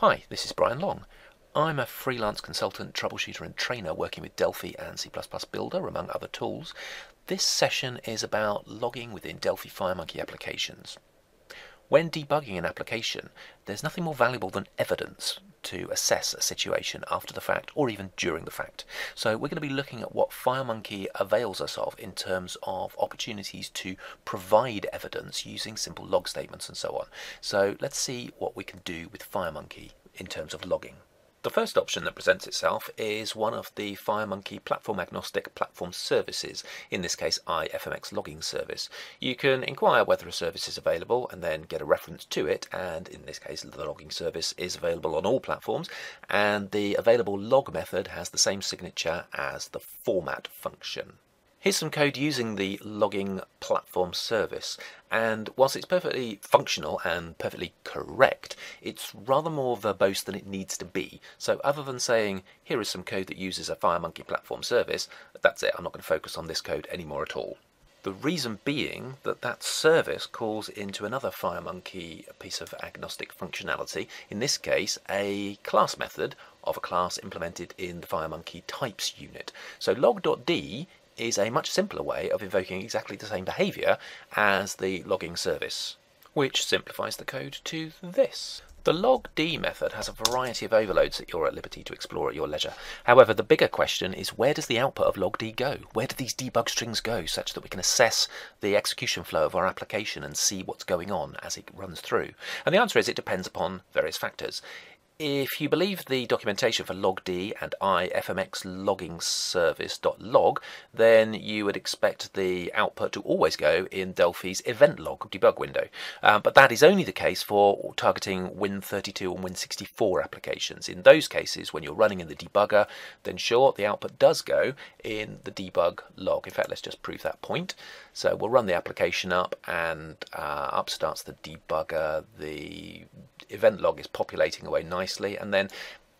Hi, this is Brian Long. I'm a freelance consultant, troubleshooter and trainer working with Delphi and C++ Builder, among other tools. This session is about logging within Delphi FireMonkey applications. When debugging an application, there's nothing more valuable than evidence to assess a situation after the fact or even during the fact. So we're going to be looking at what FireMonkey avails us of in terms of opportunities to provide evidence using simple log statements and so on. So let's see what we can do with FireMonkey in terms of logging. The first option that presents itself is one of the FireMonkey platform agnostic platform services, in this case iFMX logging service. You can inquire whether a service is available and then get a reference to it, and in this case the logging service is available on all platforms, and the available log method has the same signature as the format function. Here's some code using the logging platform service and whilst it's perfectly functional and perfectly correct it's rather more verbose than it needs to be so other than saying here is some code that uses a FireMonkey platform service that's it I'm not going to focus on this code anymore at all. The reason being that that service calls into another FireMonkey piece of agnostic functionality, in this case a class method of a class implemented in the FireMonkey types unit. So log.d is a much simpler way of invoking exactly the same behavior as the logging service, which simplifies the code to this. The logd method has a variety of overloads that you're at liberty to explore at your leisure. However, the bigger question is where does the output of logd go? Where do these debug strings go such that we can assess the execution flow of our application and see what's going on as it runs through? And the answer is it depends upon various factors. If you believe the documentation for logd and ifmx logging service.log, then you would expect the output to always go in Delphi's event log debug window. Um, but that is only the case for targeting Win32 and Win64 applications. In those cases, when you're running in the debugger, then sure, the output does go in the debug log. In fact, let's just prove that point. So we'll run the application up and uh, up starts the debugger. The event log is populating away nicely. And then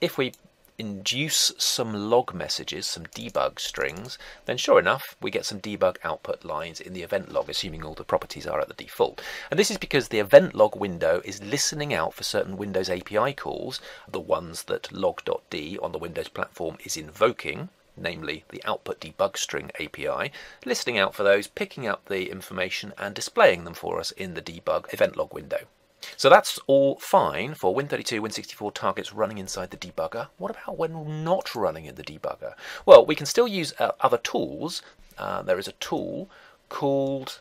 if we induce some log messages, some debug strings, then sure enough, we get some debug output lines in the event log, assuming all the properties are at the default. And this is because the event log window is listening out for certain Windows API calls, the ones that log.d on the Windows platform is invoking, namely the output debug string API, listening out for those, picking up the information and displaying them for us in the debug event log window. So that's all fine for Win32, Win64 targets running inside the debugger. What about when not running in the debugger? Well, we can still use uh, other tools. Uh, there is a tool called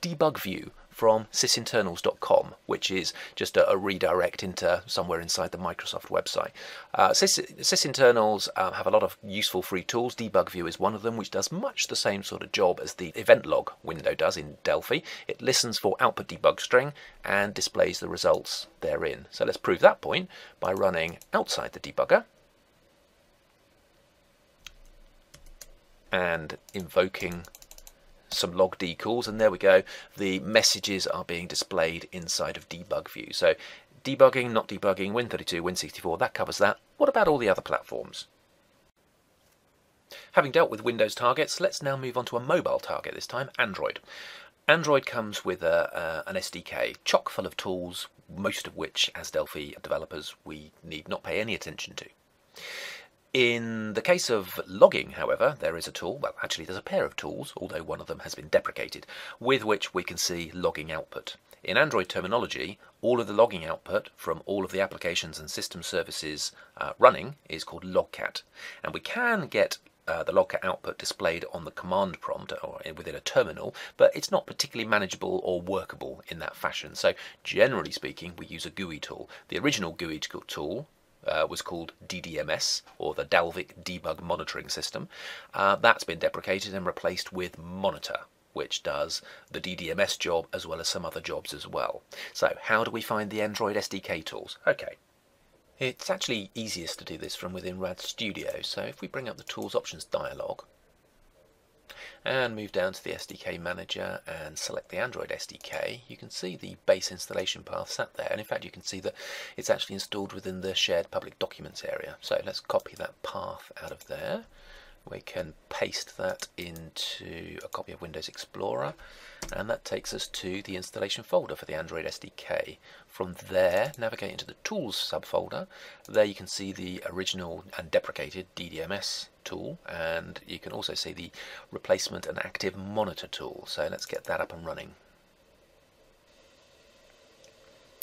debug view from sysinternals.com, which is just a, a, redirect into somewhere inside the Microsoft website. Uh, Sys, sysinternals um, have a lot of useful free tools. Debug View is one of them, which does much the same sort of job as the event log window does in Delphi. It listens for output debug string and displays the results therein. So let's prove that point by running outside the debugger and invoking some log D calls and there we go. The messages are being displayed inside of debug view. So debugging not debugging win32 win64 that covers that. What about all the other platforms? Having dealt with windows targets let's now move on to a mobile target this time android. Android comes with a, uh, an sdk chock full of tools most of which as delphi developers we need not pay any attention to in the case of logging, however, there is a tool, well actually there's a pair of tools, although one of them has been deprecated, with which we can see logging output. In Android terminology, all of the logging output from all of the applications and system services uh, running is called logcat. And we can get uh, the logcat output displayed on the command prompt or within a terminal, but it's not particularly manageable or workable in that fashion. So generally speaking, we use a GUI tool. The original GUI tool uh, was called DDMS, or the Dalvik Debug Monitoring System. Uh, that's been deprecated and replaced with Monitor, which does the DDMS job as well as some other jobs as well. So how do we find the Android SDK tools? Okay. It's actually easiest to do this from within RAD Studio, so if we bring up the Tools Options dialog, and move down to the SDK manager and select the Android SDK, you can see the base installation path sat there. And in fact, you can see that it's actually installed within the shared public documents area. So let's copy that path out of there we can paste that into a copy of Windows Explorer and that takes us to the installation folder for the Android SDK. From there, navigate into the Tools subfolder. There you can see the original and deprecated DDMS tool and you can also see the replacement and active monitor tool. So let's get that up and running.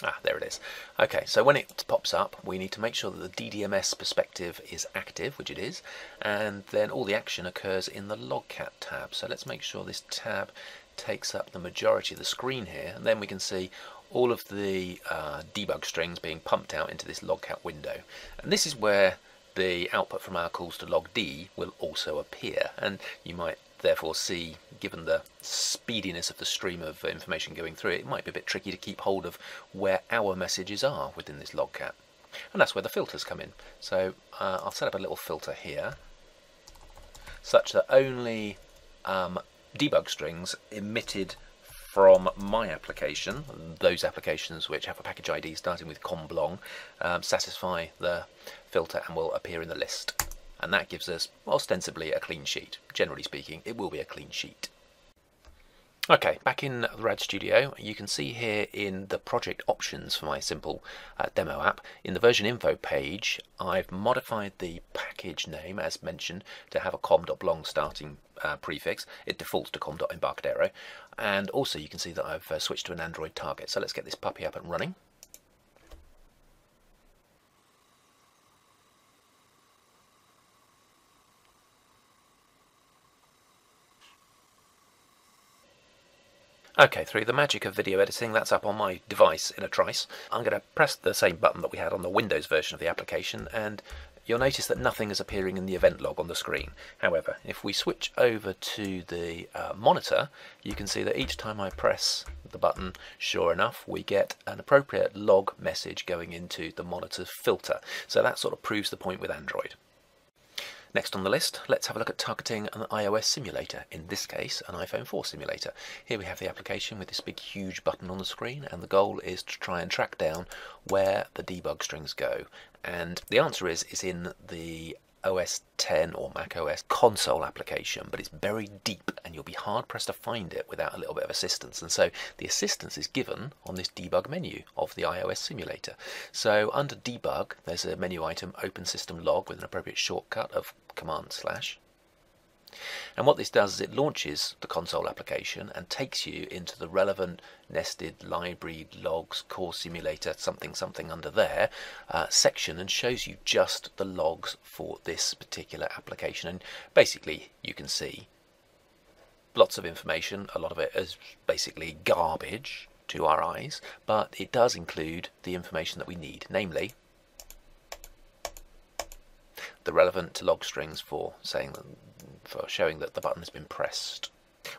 Ah, there it is. Okay, so when it pops up, we need to make sure that the DDMS perspective is active, which it is, and then all the action occurs in the Logcat tab. So let's make sure this tab takes up the majority of the screen here, and then we can see all of the uh, debug strings being pumped out into this Logcat window. And this is where the output from our calls to logd will also appear, and you might therefore see, given the speediness of the stream of information going through it, might be a bit tricky to keep hold of where our messages are within this logcat. And that's where the filters come in. So uh, I'll set up a little filter here, such that only um, debug strings emitted from my application, those applications which have a package ID starting with com.blong, um, satisfy the filter and will appear in the list and that gives us ostensibly a clean sheet. Generally speaking, it will be a clean sheet. Okay, back in the RAD Studio, you can see here in the project options for my simple uh, demo app, in the version info page, I've modified the package name, as mentioned, to have a com.blong starting uh, prefix. It defaults to com.embarcadero. And also you can see that I've uh, switched to an Android target. So let's get this puppy up and running. Okay, through the magic of video editing, that's up on my device in a trice. I'm going to press the same button that we had on the Windows version of the application, and you'll notice that nothing is appearing in the event log on the screen. However, if we switch over to the uh, monitor, you can see that each time I press the button, sure enough, we get an appropriate log message going into the monitor filter. So that sort of proves the point with Android. Next on the list, let's have a look at targeting an iOS simulator, in this case an iPhone 4 simulator. Here we have the application with this big huge button on the screen and the goal is to try and track down where the debug strings go. And the answer is, is in the OS X or Mac OS console application, but it's buried deep and you'll be hard pressed to find it without a little bit of assistance. And so the assistance is given on this debug menu of the iOS simulator. So under debug, there's a menu item open system log with an appropriate shortcut of command slash. And what this does is it launches the console application and takes you into the relevant nested library logs core simulator something something under there uh, section and shows you just the logs for this particular application. And basically you can see lots of information. A lot of it is basically garbage to our eyes but it does include the information that we need namely the relevant log strings for saying for showing that the button has been pressed.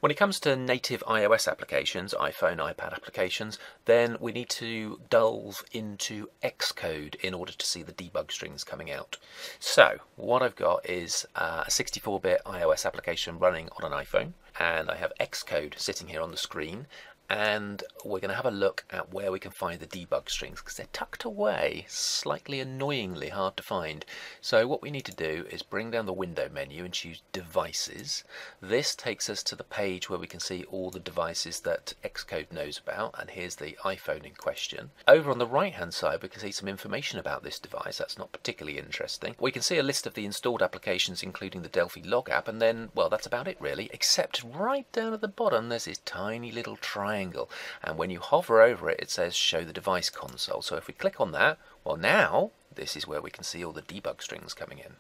When it comes to native iOS applications, iPhone, iPad applications, then we need to delve into Xcode in order to see the debug strings coming out. So what I've got is uh, a 64-bit iOS application running on an iPhone, and I have Xcode sitting here on the screen, and we're going to have a look at where we can find the debug strings because they're tucked away, slightly annoyingly hard to find. So what we need to do is bring down the window menu and choose devices. This takes us to the page where we can see all the devices that Xcode knows about and here's the iPhone in question. Over on the right hand side we can see some information about this device, that's not particularly interesting. We can see a list of the installed applications including the Delphi log app and then well that's about it really except right down at the bottom there's this tiny little triangle triangle and when you hover over it it says show the device console. So if we click on that well now this is where we can see all the debug strings coming in.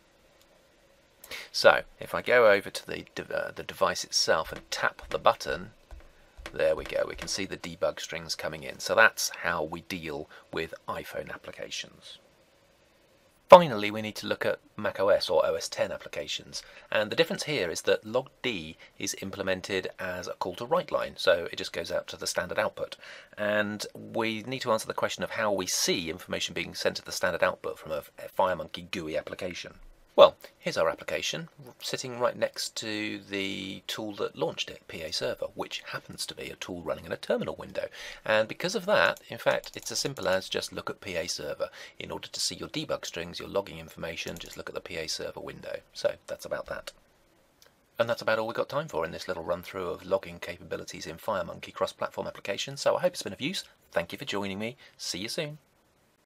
So if I go over to the, uh, the device itself and tap the button there we go. We can see the debug strings coming in. So that's how we deal with iPhone applications Finally, we need to look at macOS or OS X applications. And the difference here is that logd is implemented as a call to write line, so it just goes out to the standard output. And we need to answer the question of how we see information being sent to the standard output from a FireMonkey GUI application. Well, here's our application sitting right next to the tool that launched it, PA Server, which happens to be a tool running in a terminal window. And because of that, in fact, it's as simple as just look at PA Server. In order to see your debug strings, your logging information, just look at the PA Server window. So that's about that. And that's about all we've got time for in this little run through of logging capabilities in FireMonkey cross platform applications. So I hope it's been of use. Thank you for joining me. See you soon.